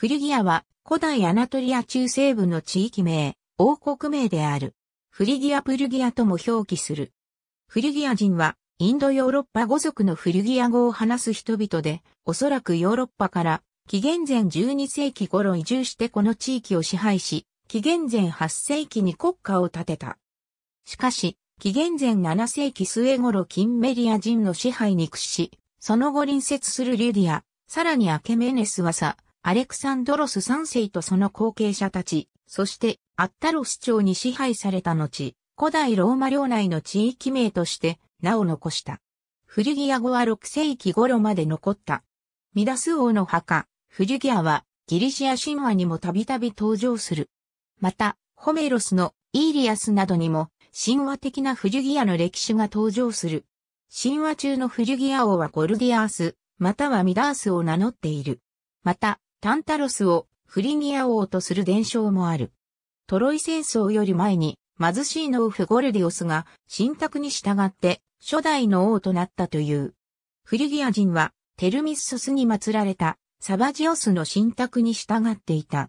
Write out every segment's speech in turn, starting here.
フルギアは古代アナトリア中西部の地域名、王国名である。フリギア・プルギアとも表記する。フルギア人はインドヨーロッパ語族のフルギア語を話す人々で、おそらくヨーロッパから紀元前12世紀頃移住してこの地域を支配し、紀元前8世紀に国家を建てた。しかし、紀元前7世紀末頃キンメリア人の支配に屈し、その後隣接するリュディア、さらにアケメネスはさ、アレクサンドロス3世とその後継者たち、そしてアッタロス朝に支配された後、古代ローマ領内の地域名として名を残した。フリュギア語は6世紀頃まで残った。ミダス王の墓、フリュギアはギリシア神話にもたびたび登場する。また、ホメロスのイーリアスなどにも神話的なフリュギアの歴史が登場する。神話中のフルギア王はゴルディアース、またはミダースを名乗っている。また、タンタロスをフリギア王とする伝承もある。トロイ戦争より前に貧しい農夫ゴルディオスが神託に従って初代の王となったという。フリギア人はテルミッソスに祀られたサバジオスの神託に従っていた。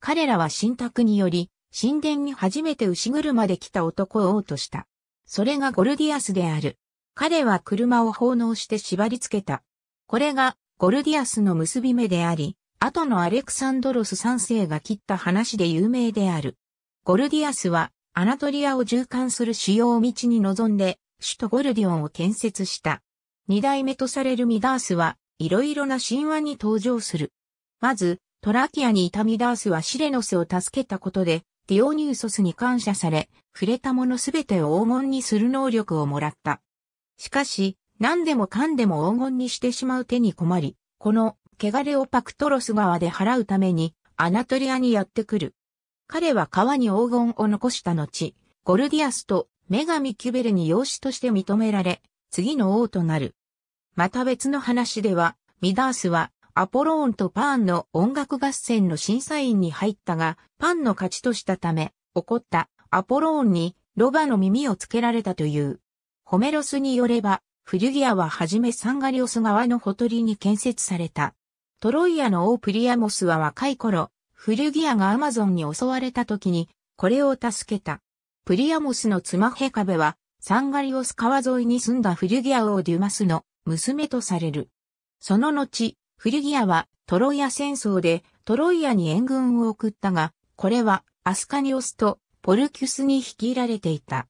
彼らは神託により神殿に初めて牛車で来た男を王とした。それがゴルディアスである。彼は車を奉納して縛り付けた。これがゴルディアスの結び目であり、後のアレクサンドロス三世が切った話で有名である。ゴルディアスはアナトリアを縦貫する主要道に臨んで、首都ゴルディオンを建設した。二代目とされるミダースはいろいろな神話に登場する。まず、トラキアにいたミダースはシレノスを助けたことで、ディオニューソスに感謝され、触れたものすべてを黄金にする能力をもらった。しかし、何でもかんでも黄金にしてしまう手に困り、この汚れをパクトロス川で払うためにアナトリアにやってくる。彼は川に黄金を残した後、ゴルディアスと女神キュベルに養子として認められ、次の王となる。また別の話では、ミダースはアポローンとパーンの音楽合戦の審査員に入ったが、パンの勝ちとしたため、怒ったアポローンにロバの耳をつけられたという。ホメロスによれば、フリュギアははじめサンガリオス川のほとりに建設された。トロイアの王プリアモスは若い頃、フリュギアがアマゾンに襲われた時に、これを助けた。プリアモスの妻ヘカベは、サンガリオス川沿いに住んだフリュギア王デュマスの娘とされる。その後、フリュギアはトロイア戦争でトロイアに援軍を送ったが、これはアスカニオスとポルキュスに率いられていた。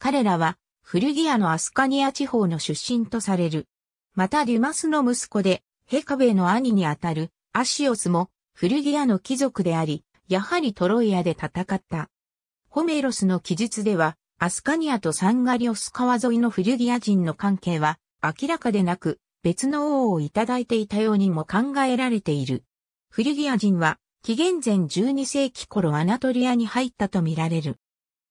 彼らはフルギアのアスカニア地方の出身とされる。またデュマスの息子でヘカベの兄にあたるアシオスもフルギアの貴族であり、やはりトロイアで戦った。ホメロスの記述では、アスカニアとサンガリオス川沿いのフルギア人の関係は明らかでなく、別の王をいただいていたようにも考えられている。フルギア人は紀元前12世紀頃アナトリアに入ったとみられる。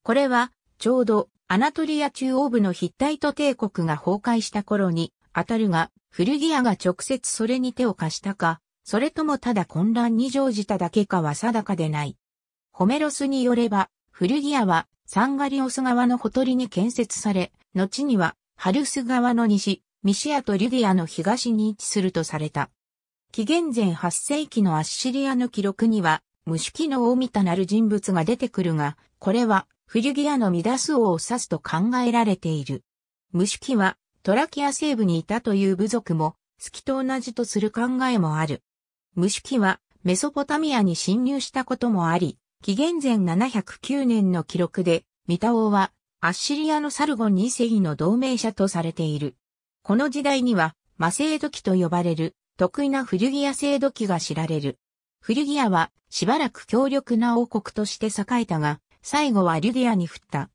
これはちょうどアナトリア中央部のヒッタイト帝国が崩壊した頃に当たるが、フルギアが直接それに手を貸したか、それともただ混乱に乗じただけかは定かでない。ホメロスによれば、フルギアはサンガリオス川のほとりに建設され、後にはハルス川の西、ミシアとリディアの東に位置するとされた。紀元前8世紀のアッシリアの記録には、無式の王みたなる人物が出てくるが、これはフルギアのミダス王を指すと考えられている。無式はトラキア西部にいたという部族も、好きと同じとする考えもある。ムシキはメソポタミアに侵入したこともあり、紀元前709年の記録で、ミタオはアッシリアのサルゴン2世の同盟者とされている。この時代には、マセード期と呼ばれる得意なフルギア制度期が知られる。フルギアはしばらく強力な王国として栄えたが、最後はリディアに振った。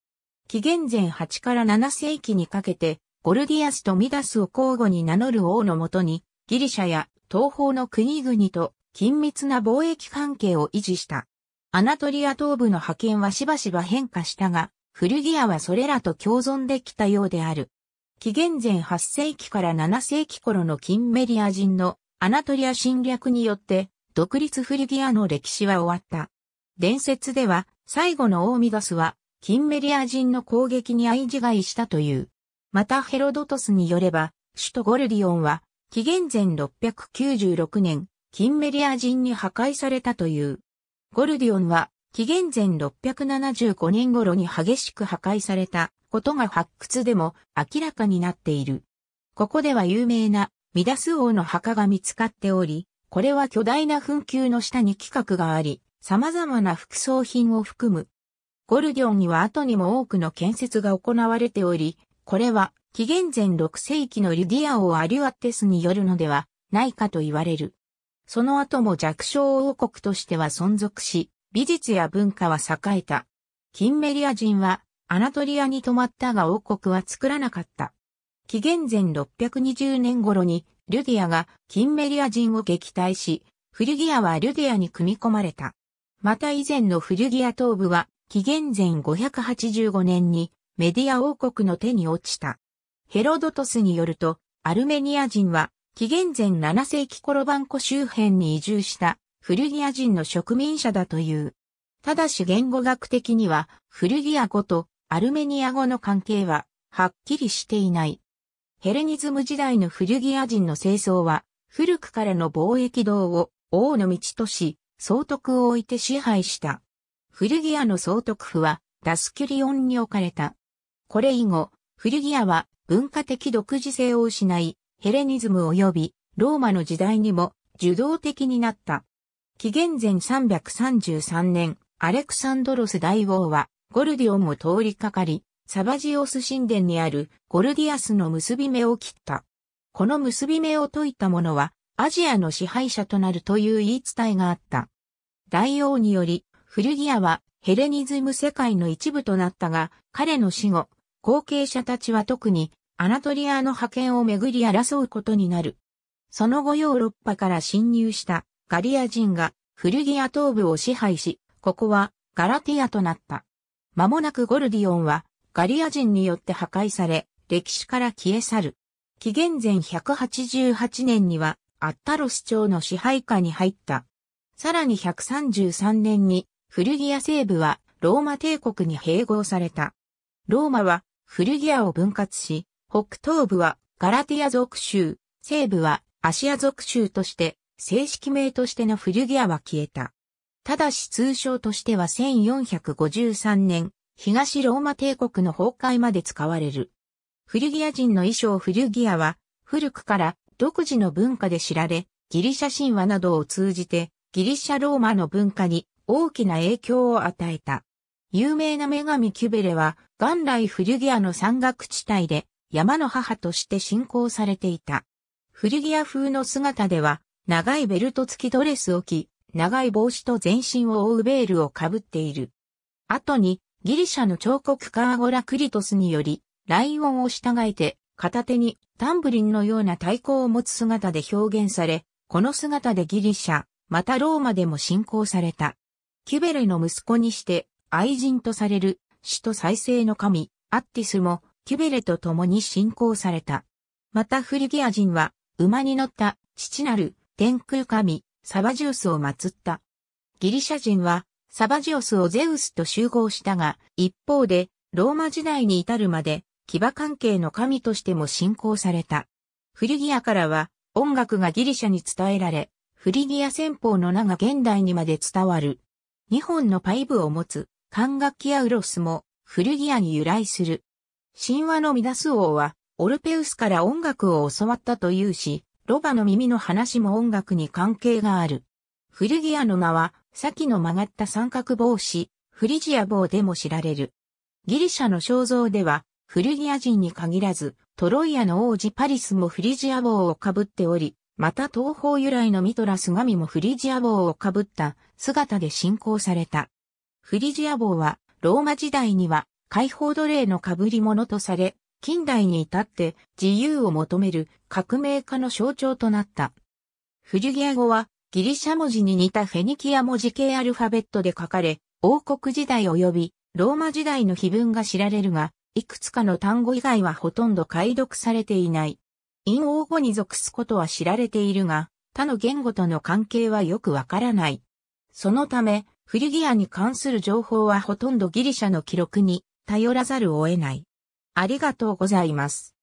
紀元前8から7世紀にかけて、ゴルディアスとミダスを交互に名乗る王のもとに、ギリシャや東方の国々と緊密な貿易関係を維持した。アナトリア東部の覇権はしばしば変化したが、フルギアはそれらと共存できたようである。紀元前8世紀から7世紀頃のキンメリア人のアナトリア侵略によって独立フルギアの歴史は終わった。伝説では最後のオーミダスはキンメリア人の攻撃に相違いしたという。またヘロドトスによれば、首都ゴルディオンは紀元前696年、キンメリア人に破壊されたという。ゴルディオンは紀元前675年頃に激しく破壊されたことが発掘でも明らかになっている。ここでは有名なミダス王の墓が見つかっており、これは巨大な墳丘の下に規格があり、様々な副葬品を含む。ゴルディオンには後にも多くの建設が行われており、これは紀元前6世紀のリディア王アリュアテスによるのではないかと言われる。その後も弱小王国としては存続し、美術や文化は栄えた。キンメリア人はアナトリアに泊まったが王国は作らなかった。紀元前620年頃にリュディアがキンメリア人を撃退し、フリュギアはリュディアに組み込まれた。また以前のフリュギア東部は紀元前585年にメディア王国の手に落ちた。ヘロドトスによると、アルメニア人は紀元前7世紀コロバンコ周辺に移住したフルギア人の植民者だという。ただし言語学的にはフルギア語とアルメニア語の関係ははっきりしていない。ヘレニズム時代のフルギア人の清掃は古くからの貿易道を王の道とし、総督を置いて支配した。フルギアの総督府はダスキュリオンに置かれた。これ以後、フルギアは文化的独自性を失い、ヘレニズム及びローマの時代にも受動的になった。紀元前333年、アレクサンドロス大王はゴルディオンを通りかかり、サバジオス神殿にあるゴルディアスの結び目を切った。この結び目を解いた者はアジアの支配者となるという言い伝えがあった。大王により、フルギアはヘレニズム世界の一部となったが、彼の死後、後継者たちは特にアナトリアの覇権をめぐり争うことになる。その後ヨーロッパから侵入したガリア人がフルギア東部を支配し、ここはガラティアとなった。間もなくゴルディオンはガリア人によって破壊され、歴史から消え去る。紀元前188年にはアッタロス朝の支配下に入った。さらに133年にフルギア西部はローマ帝国に併合された。ローマはフルギアを分割し、北東部はガラティア属州、西部はアシア属州として正式名としてのフルギアは消えた。ただし通称としては1453年、東ローマ帝国の崩壊まで使われる。フルギア人の衣装フルギアは古くから独自の文化で知られ、ギリシャ神話などを通じてギリシャローマの文化に大きな影響を与えた。有名な女神キュベレは元来フルギアの山岳地帯で山の母として信仰されていた。古着屋風の姿では、長いベルト付きドレスを着、長い帽子と全身を覆うベールをかぶっている。後に、ギリシャの彫刻カーゴラクリトスにより、ライオンを従えて、片手にタンブリンのような太鼓を持つ姿で表現され、この姿でギリシャ、またローマでも信仰された。キュベレの息子にして愛人とされる死と再生の神、アッティスもキュベレと共に信仰された。またフリギア人は、馬に乗った父なる天空神、サバジウスを祀った。ギリシャ人は、サバジオスをゼウスと集合したが、一方で、ローマ時代に至るまで、騎馬関係の神としても信仰された。フリギアからは、音楽がギリシャに伝えられ、フリギア戦法の名が現代にまで伝わる。2本のパイブを持つ管楽器アウロスもフルギアに由来する。神話のミダス王は、オルペウスから音楽を教わったというし、ロバの耳の話も音楽に関係がある。フルギアの名は、先の曲がった三角帽子、フリジア帽でも知られる。ギリシャの肖像では、フルギア人に限らず、トロイアの王子パリスもフリジア帽をかぶっており、また東方由来のミトラス神もフリジア帽をかぶった姿で信仰された。フリジア帽は、ローマ時代には解放奴隷の被り物とされ、近代に至って自由を求める革命家の象徴となった。フリギア語はギリシャ文字に似たフェニキア文字系アルファベットで書かれ、王国時代及びローマ時代の碑文が知られるが、いくつかの単語以外はほとんど解読されていない。陰王語に属すことは知られているが、他の言語との関係はよくわからない。そのため、フリギアに関する情報はほとんどギリシャの記録に頼らざるを得ない。ありがとうございます。